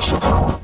masters of